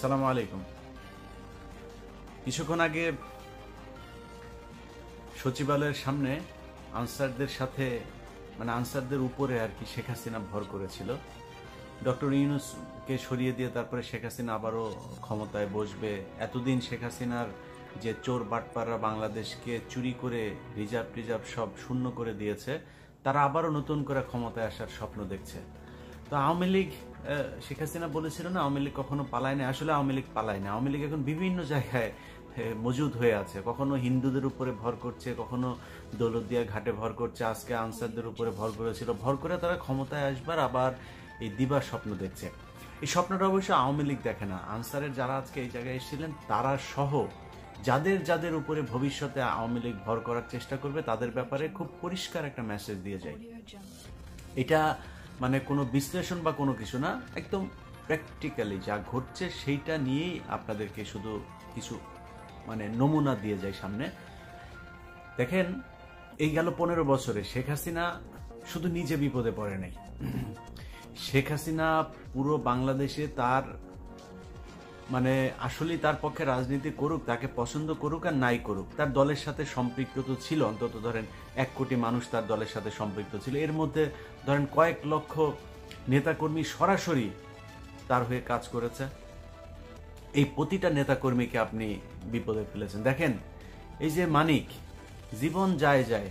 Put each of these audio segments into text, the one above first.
আসসালামু আলাইকুম। কিছুক্ষণ আগে সচিবালয়ের সামনে আনসারদের সাথে মানে আনসারদের উপরে আর কি শেখ হাসিনা ভর করেছিল। ডক্টর ইউনুসকে সরিয়ে দিয়ে তারপরে শেখ হাসিনা আবারও ক্ষমতায় বসবে। এতদিন শেখ হাসিনার যে চোর বাটপাররা বাংলাদেশকে চুরি করে রিজার্ভ টিজার্ভ সব শূন্য করে দিয়েছে, তারা আবারও নতুন করে ক্ষমতায় আসার স্বপ্ন দেখছে। তো আওয়ামী লীগ শেখ হাসিনা বলেছিল না আওয়ামী লীগ কখনো পালায় না আসলে আওয়ামী লীগ পালায় না আওয়ামী লীগ এখন বিভিন্ন জায়গায় মজুদ হয়ে আছে। কখনো হিন্দুদের উপরে ভর করছে কখনো দৌলতদিয়া ঘাটে ভর করছে। আজকে আনসারদের উপরে ভর করেছিল। ভর করে তারা ক্ষমতায় আসবার আবার এই দিবার স্বপ্ন দেখছে। এই স্বপ্নটা অবশ্য আওয়ামী লীগ দেখে না। আনসারের যারা আজকে এই জায়গায় এসেছিলেন তারা সহ যাদের যাদের উপরে ভবিষ্যতে আওয়ামী লীগ ভর করার চেষ্টা করবে তাদের ব্যাপারে খুব পরিষ্কার একটা মেসেজ দিয়ে যায়। এটা মানে কোনো বিশ্লেষণ বা কোনো কিছু না, একদম প্র্যাকটিক্যালি যা ঘটছে সেইটা নিয়েই আপনাদেরকে শুধু কিছু মানে নমুনা দিয়ে যায় সামনে। দেখেন, এই গেল পনেরো বছরে শেখ হাসিনা শুধু নিজে বিপদে পড়ে নাই। শেখ হাসিনা পুরো বাংলাদেশে তার মানে আসলেই তার পক্ষে রাজনীতি করুক, তাকে পছন্দ করুক আর নাই করুক, তার দলের সাথে সম্পৃক্ত তো ছিল অন্তত ধরেন এক কোটি মানুষ তার দলের সাথে সম্পৃক্ত ছিল। এর মধ্যে ধরেন কয়েক লক্ষ নেতাকর্মী সরাসরি তার হয়ে কাজ করেছে। এই প্রতিটা নেতাকর্মীকে আপনি বিপদে ফেলেছেন। দেখেন, এই যে মানিক, জীবন যায় যায়,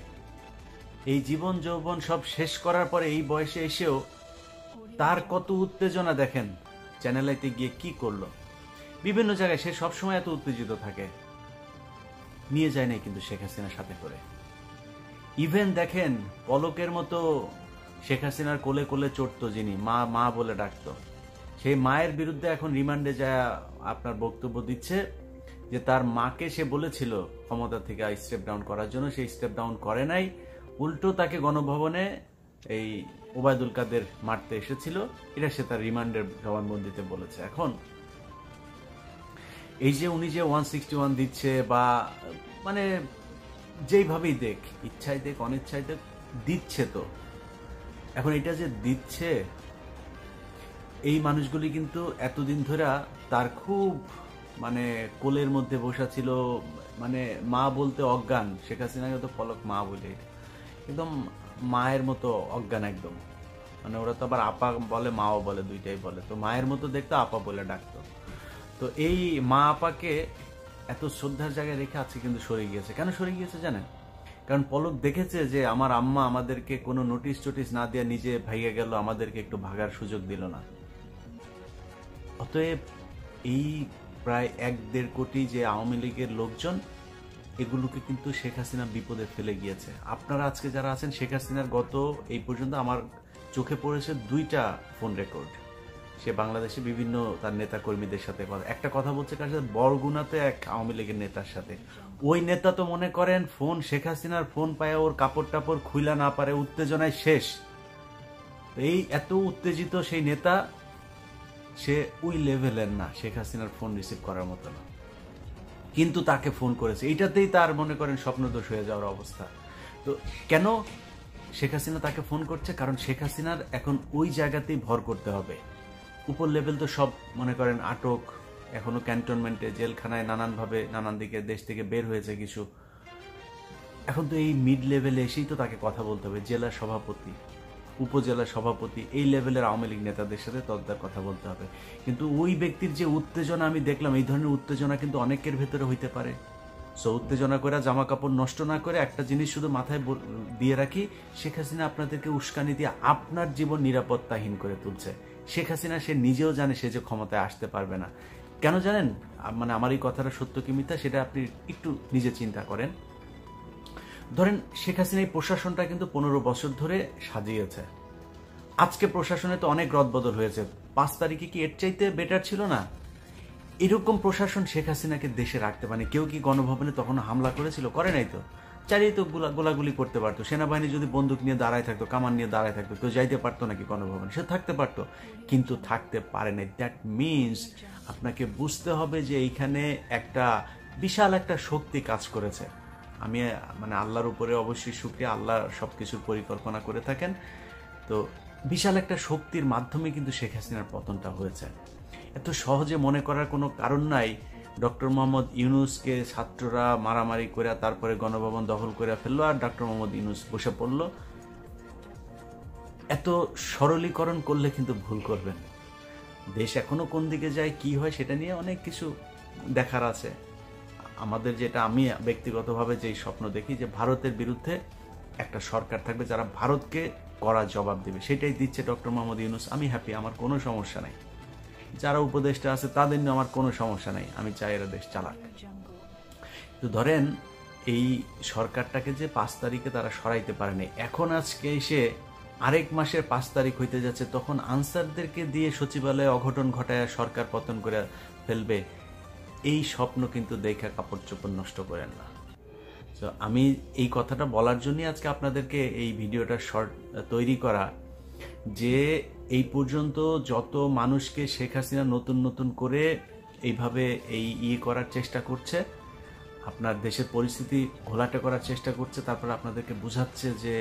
এই জীবন যৌবন সব শেষ করার পরে এই বয়সে এসেও তার কত উত্তেজনা দেখেন চ্যানেলাইতে গিয়ে কি করল। বিভিন্ন জায়গায় সে সবসময় এত উত্তেজিত থাকে। নিয়ে যায় নাই কিন্তু শেখ হাসিনার সাথে করে। ইভেন দেখেন, পলকের মতো শেখ হাসিনার কোলে কোলে চড়তো যিনি, মা মা বলে ডাকতো। সেই মায়ের বিরুদ্ধে এখন রিমান্ডে যায় আপনার বক্তব্য দিচ্ছে, যে তার মাকে সে বলেছিল ক্ষমতা থেকে স্টেপ ডাউন করার জন্য সেই স্টেপ ডাউন করে নাই। উল্টো তাকে গণভবনে এই ওবায়দুল কাদের মারতে এসেছিল। এটা সে তার রিমান্ডের জবানবন্দিতে বলেছে। এখন এই যে উনি যে ওয়ান সিক্সটি ওয়ান দিচ্ছে বা মানে যেইভাবেই দেখ, ইচ্ছায় দেখ, অনিচ্ছায় দেখ, দিচ্ছে তো। এখন এটা যে দিচ্ছে, এই মানুষগুলি কিন্তু এতদিন ধরে তার খুব মানে কোলের মধ্যে বসা ছিল মানে মা বলতে অজ্ঞান, শেখ হাসিনাকে তো পলক মা বলে একদম মায়ের মতো অজ্ঞান একদম। মানে ওরা তো আবার আপা বলে, মাও বলে, দুইটাই বলে। তো মায়ের মতো দেখতো আপা বলে ডাকতো। তো এই মা আপাকে এত শ্রদ্ধার জায়গায় রেখে আছে কিন্তু সরে গিয়েছে। কেন সরে গিয়েছে জানেন? কারণ পলক দেখেছে যে আমার আম্মা আমাদেরকে কোনো নোটিশ টোটিস না দিয়ে নিজে ভাইয়া গেল, আমাদেরকে একটু ভাগার সুযোগ দিল না। অতএব এই প্রায় এক দেড় কোটি যে আওয়ামী লীগের লোকজন, এগুলোকে কিন্তু শেখ হাসিনা বিপদে ফেলে গিয়েছে। আপনারা আজকে যারা আছেন, শেখ হাসিনার গত এই পর্যন্ত আমার চোখে পড়েছে দুইটা ফোন রেকর্ড সে বাংলাদেশে বিভিন্ন তার নেতা কর্মীদের সাথে একটা কথা বলছে কার সাথে? বরগুনাতে এক আওয়ামী লীগের নেতার সাথে। ওই নেতা তো মনে করেন ফোন শেখ হাসিনার ফোন পায় ওর কাপড় টাপড় খুইলা না পারে, উত্তেজনায় শেষ। এই এত উত্তেজিত সেই নেতা, সে ওই লেভেলের না, শেখ হাসিনার ফোন রিসিভ করার মতো না। কিন্তু তাকে ফোন করেছে। এইটাতেই তার মনে করেন স্বপ্নদোষ হয়ে যাওয়ার অবস্থা। তো কেন শেখ হাসিনা তাকে ফোন করছে? কারণ শেখ হাসিনার এখন ওই জায়গাতেই ভর করতে হবে। উপর লেভেল তো সব মনে করেন আটক, এখনও ক্যান্টনমেন্টে, জেলখানায় নানানভাবে, নানান দিকে, দেশ থেকে বের হয়েছে কিছু। এখন তো এই মিড লেভেলে এসেই তো তাকে কথা বলতে হবে, জেলা সভাপতি, উপজেলা সভাপতি, এই লেভেলের আওয়ামী লীগ নেতাদের সাথে তদ্দার কথা বলতে হবে। কিন্তু ওই ব্যক্তির যে উত্তেজনা আমি দেখলাম, এই ধরনের উত্তেজনা কিন্তু অনেকের ভেতরে হইতে পারে। সো উত্তেজনা করে জামা কাপড় নষ্ট না করে একটা জিনিস শুধু মাথায় দিয়ে রাখি, শেখ হাসিনা আপনাদেরকে উস্কানি দিয়ে আপনার জীবন নিরাপত্তাহীন করে তুলছে। শেখ হাসিনা, সে নিজেও জানে সে যে ক্ষমতায় আসতে পারবে না। কেন জানেন? মানে আমার এই কথাটা সত্য কি মিথ্যা সেটা আপনি একটু নিজে চিন্তা করেন। ধরেন শেখ হাসিনা এই প্রশাসনটা কিন্তু পনেরো বছর ধরে সাজিয়েছে। আজকে প্রশাসনে তো অনেক রদবদল হয়েছে। পাঁচ তারিখে কি এর চাইতে বেটার ছিল না? এরকম প্রশাসন শেখ হাসিনাকে দেশে রাখতে পারে কেউ কি গণভবনে তখন হামলা করেছিল? করে নাই তো। চালিয়ে তো গোলা গোলাগুলি করতে পারতো। সেনাবাহিনী যদি বন্দুক নিয়ে দাঁড়ায় থাকতো, কামান নিয়ে দাঁড়ায় থাকতো, কেউ যাইতে পারতো নাকি গণভবনে? সে থাকতে পারতো, কিন্তু থাকতে পারে নাই। দ্যাট মিনস আপনাকে বুঝতে হবে যে এইখানে একটা বিশাল একটা শক্তি কাজ করেছে। আমি মানে আল্লাহর উপরে অবশ্যই শুক্রিয়া, আল্লাহ সব কিছুর পরিকল্পনা করে থাকেন। তো বিশাল একটা শক্তির মাধ্যমে কিন্তু শেখ হাসিনার পতনটা হয়েছে। এত সহজে মনে করার কোনো কারণ নাই ডক্টর মোহাম্মদ ইউনুসকে ছাত্ররা মারামারি করে তারপরে গণভবন দখল করে ফেলল আর ডক্টর মোহাম্মদ ইউনুস বসে পড়ল। এত সরলীকরণ করলে কিন্তু ভুল করবেন। দেশ এখনও কোন দিকে যায়, কি হয় সেটা নিয়ে অনেক কিছু দেখার আছে। আমাদের যেটা আমি ব্যক্তিগতভাবে যেই স্বপ্ন দেখি যে ভারতের বিরুদ্ধে একটা সরকার থাকবে যারা ভারতকে করা জবাব দেবে। সেটাই দিচ্ছে ডক্টর মোহাম্মদ ইউনুস। আমি হ্যাপি আমার কোনো সমস্যা নাই। যারা উপদেষ্টা আছে, তাদের নিয়ে আমার কোনো সমস্যা নাই। আমি চাই এরা দেশ চালাক। তো ধরেন, এই সরকারটাকে যে পাঁচ তারিখে তারা সরাইতে পারেনি, এখন আজকে এসে আরেক মাসের পাঁচ তারিখ হইতে যাচ্ছে, তখন আনসারদেরকে দিয়ে সচিবালয়ে অঘটন ঘটায়, সরকার পতন করে ফেলবে, এই স্বপ্ন কিন্তু দেখা কাপড় চোপড় নষ্ট করেন না। তো আমি এই কথাটা বলার জন্যই আজকে আপনাদেরকে এই ভিডিওটা শর্ট তৈরি করা যে এই পর্যন্ত যত মানুষকে শেখ হাসিনা নতুন নতুন করে এইভাবে এই ইয়ে করার চেষ্টা করছে, আপনার দেশের পরিস্থিতি ঘোলাটে করার চেষ্টা করছে, তারপর আপনাদেরকে বোঝাচ্ছে যে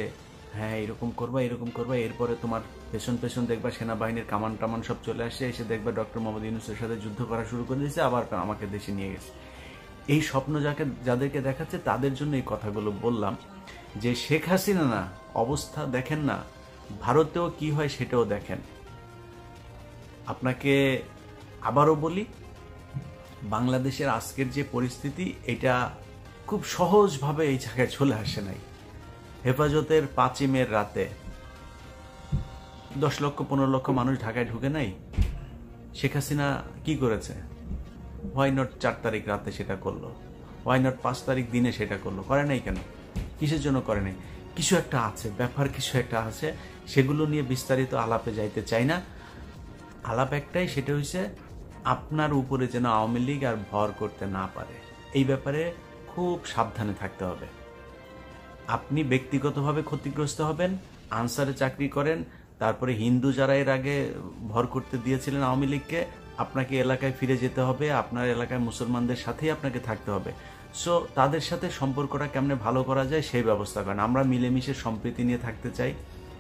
হ্যাঁ এরকম করবা এরকম করবা, এরপরে তোমার পেছন পেছন দেখবা সেনাবাহিনীর কামান টামান সব চলে আসে, এসে দেখবা ডক্টর মোহাম্মদ ইউনুসের সাথে যুদ্ধ করা শুরু করে দিয়েছে, আবার আমাকে দেশে নিয়ে গেছে। এই স্বপ্ন যাকে, যাদেরকে দেখাচ্ছে, তাদের জন্য এই কথাগুলো বললাম যে শেখ হাসিনা না, অবস্থা দেখেন না ভারতেও কি হয় সেটাও দেখেন। আপনাকে আবারও বলি, বাংলাদেশের আজকের যে পরিস্থিতি, এটা খুব সহজভাবে এই জায়গায় চলে আসে নাই। হেফাজতের পাঁচই মের রাতে দশ লক্ষ, পনেরো লক্ষ মানুষ ঢাকায় ঢুকে নাই। শেখ হাসিনা কি করেছে? হোয়াই নট চার তারিখ রাতে সেটা করল? হোয়াই নট পাঁচ তারিখ দিনে সেটা করল? করে নাই কেন? কিসের জন্য করে নাই? কিছু একটা আছে, ব্যাপার কিছু একটা আছে। সেগুলো নিয়ে বিস্তারিত আলাপে যাইতে চাই না। আলাপ একটাই, সেটা হচ্ছে আপনার উপরে যেন আওয়ামী লীগ আর ভর করতে না পারে। এই ব্যাপারে খুব সাবধানে থাকতে হবে। আপনি ব্যক্তিগতভাবে ক্ষতিগ্রস্ত হবেন, আনসারে চাকরি করেন, তারপরে হিন্দু যারা এর আগে ভর করতে দিয়েছিলেন আওয়ামী লীগকে, আপনাকে এলাকায় ফিরে যেতে হবে, আপনার এলাকায় মুসলমানদের সাথেই আপনাকে থাকতে হবে। সো তাদের সাথে সম্পর্কটা কেমনে ভালো করা যায়, সেই ব্যবস্থা করেন। আমরা মিলেমিশে সম্প্রীতি নিয়ে থাকতে চাই।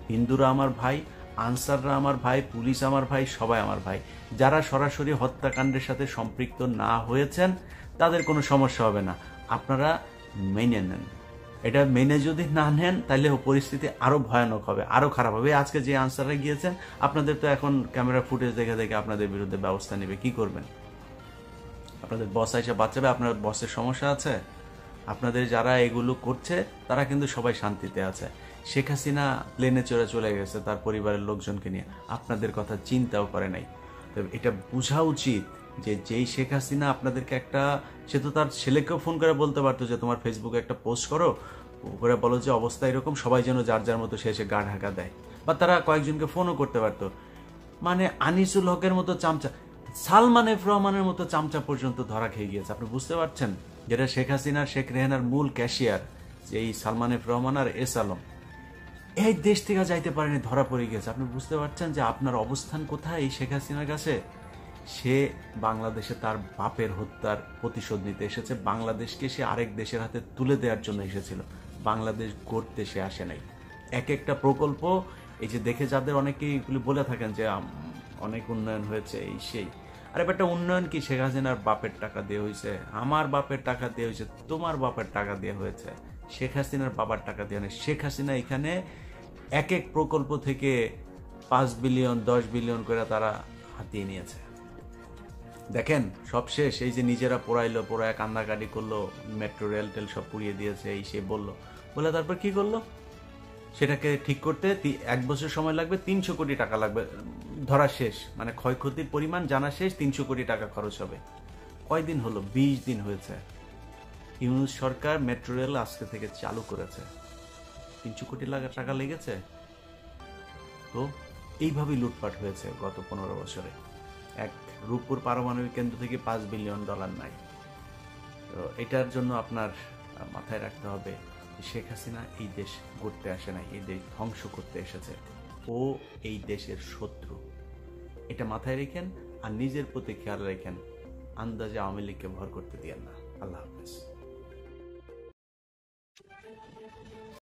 হিন্দুরা আমার ভাই, আনসাররা আমার ভাই, পুলিশ আমার ভাই, সবাই আমার ভাই। যারা সরাসরি হত্যাকাণ্ডের সাথে সম্পৃক্ত না হয়েছেন, তাদের কোনো সমস্যা হবে না। আপনারা মেনে নেন। এটা মেনে যদি না নেন, তাহলে পরিস্থিতি আরও ভয়ানক হবে আরও খারাপ হবে। আজকে যে আনসাররা গিয়েছেন, আপনাদের তো এখন ক্যামেরা ফুটেজ দেখে দেখে আপনাদের বিরুদ্ধে ব্যবস্থা নেবে। কি করবেন? আপনাদের বস এসে বাঁচাবে? আপনার বসের সমস্যা আছে? আপনাদের যারা এগুলো করছে, তারা কিন্তু সবাই শান্তিতে আছে। শেখ হাসিনা প্লেনে চড়ে চলে গেছে তার পরিবারের লোকজনকে নিয়ে। আপনাদের কথা চিন্তাও করে নাই। তো এটা বোঝা উচিত যে যেই শেখ হাসিনা আপনাদেরকে একটা, সে তো তার ছেলেকেও ফোন করে বলতে পারতো যে তোমার ফেসবুকে একটা পোস্ট করো করে বলো যে অবস্থা এরকম, সবাই যেন যার যার মতো এসে গা ঢাকা দেয়। বা তারা কয়েকজনকে ফোনও করতে পারতো। মানে আনিসুল হকের মতো চামচা, সালমান এফ রহমানের মতো চামচা পর্যন্ত ধরা খেয়ে গিয়েছে। আপনি বুঝতে পারছেন? যেটা শেখ হাসিনা শেখ রেহানার মূল ক্যাশিয়ার এই সালমান এফ রহমান আর এস আলম। এই দেশ থেকে যাইতে পারেনি, ধরা পড়ে গেছে। আপনি বুঝতে পারছেন যে আপনার অবস্থান কোথায় এই শেখ হাসিনার কাছে? সে বাংলাদেশে তার বাপের হত্যার প্রতিশোধ নিতে এসেছে। বাংলাদেশকে সে আরেক দেশের হাতে তুলে দেওয়ার জন্য এসেছিল। বাংলাদেশ গড়তে সে আসে নাই। এক একটা প্রকল্প, এই যে দেখে যাদের অনেকেই বলে থাকেন যে অনেক উন্নয়ন হয়েছে, এই সেই। আর একটা উন্নয়ন কি? শেখ হাসিনার বাপের টাকা দিয়ে হয়েছে আমার বাপের টাকা দিয়ে হয়েছে তোমার বাপের টাকা দিয়ে হয়েছে। শেখ হাসিনার বাবার টাকা দিয়ে শেখ হাসিনা এখানে এক এক প্রকল্প থেকে পাঁচ বিলিয়ন, দশ বিলিয়ন করে তারা হাতিয়ে নিয়েছে। দেখেন সবশেষ এই যে নিজেরা পোড়াইলো পোড়ায় কান্নাকাটি করল, মেট্রো, রেল টেল সব পুড়িয়ে দিয়েছে, এই সে বলল। বলে তারপর কি করল? সেটাকে ঠিক করতে এক বছর সময় লাগবে, তিনশো কোটি টাকা লাগবে। ধরা শেষ মানে ক্ষয়ক্ষতির পরিমাণ জানা শেষ, তিনশো কোটি টাকা খরচ হবে। কয়দিন হলো? বিশ দিন হয়েছে। ইউনুস সরকার মেট্রো রেল আজকে থেকে চালু করেছে। তিনশো কোটি লাগা টাকা লেগেছে? তো এইভাবেই লুটপাট হয়েছে গত পনেরো বছরে। এক রূপপুর পারমাণবিক কেন্দ্র থেকে পাঁচ বিলিয়ন ডলার নাই। তো এটার জন্য আপনার মাথায় রাখতে হবে শেখ হাসিনা এই দেশ গড়তে আসে না এই দেশ ধ্বংস করতে এসেছে। ও এই দেশের শত্রু। এটা মাথায় রেখেন আর নিজের প্রতি খেয়াল রেখেন। আন্দাজে আওয়ামী লীগকে ভর করতে দিয়েন না। আল্লাহ হাফেজ।